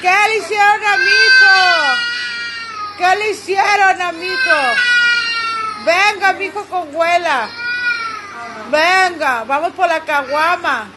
¿Qué le hicieron a mi hijo? ¿Qué le hicieron a mi hijo? Venga, mi hijo con huela. Venga, vamos por la caguama.